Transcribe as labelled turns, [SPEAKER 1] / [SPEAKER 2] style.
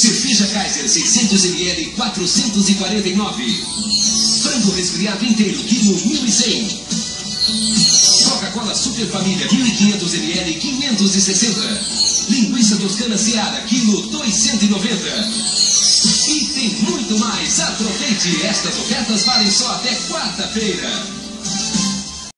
[SPEAKER 1] Cerveja Kaiser 600 ml 449. Frango resfriado inteiro quilo 1100. Coca-Cola Super Família 1500 ml 560. Linguiça toscana Seara quilo 290. E tem muito mais. Aproveite. Estas ofertas valem só até quarta-feira.